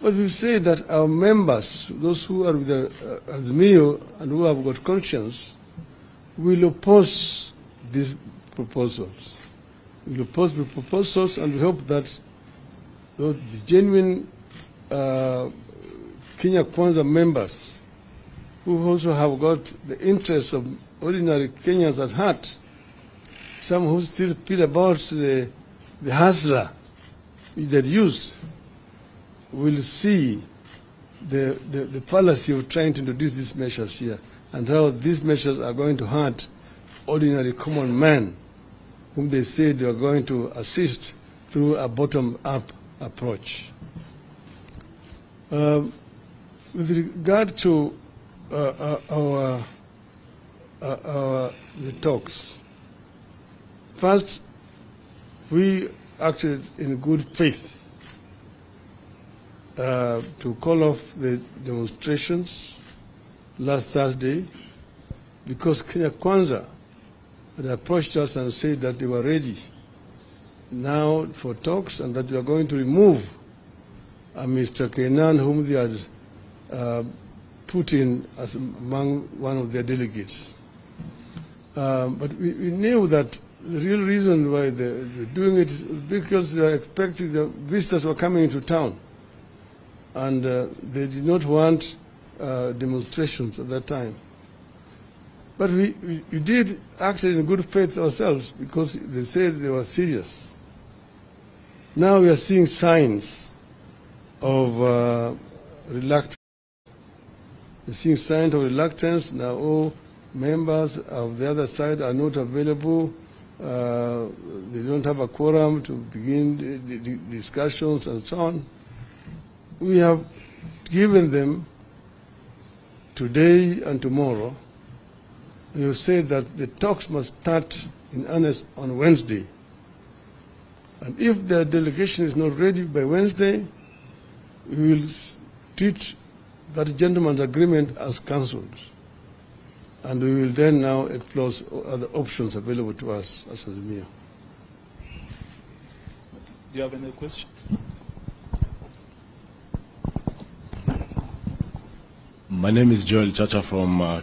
But we say that our members, those who are with the uh, Azimio and who have got conscience, will oppose these proposals. We will oppose the proposals and we hope that those the genuine uh, Kenya Kwanza members who also have got the interests of ordinary Kenyans at heart, some who still feel about the, the which they used, will see the, the, the fallacy of trying to introduce these measures here and how these measures are going to hurt ordinary common man whom they say they are going to assist through a bottom-up approach. Um, with regard to uh, uh, our, uh, our the talks, first we acted in good faith uh, to call off the demonstrations last Thursday because Kenya Kwanza had approached us and said that they were ready now for talks and that we are going to remove uh, Mr. Keynan, whom they had uh, put in as among one of their delegates. Um, but we, we, knew that the real reason why they were doing it is because they expecting the visitors were coming into town and uh, they did not want uh, demonstrations at that time. But we, we, we, did act in good faith ourselves because they said they were serious. Now we are seeing signs of uh, reluctance. We're seeing signs of reluctance. Now all members of the other side are not available. Uh, they don't have a quorum to begin the, the discussions and so on we have given them today and tomorrow. Have said that the talks must start in earnest on Wednesday. And if their delegation is not ready by Wednesday, we will treat that gentleman's agreement as cancelled. And we will then now explore other options available to us as a Do you have any question? My name is Joel Chacha from uh,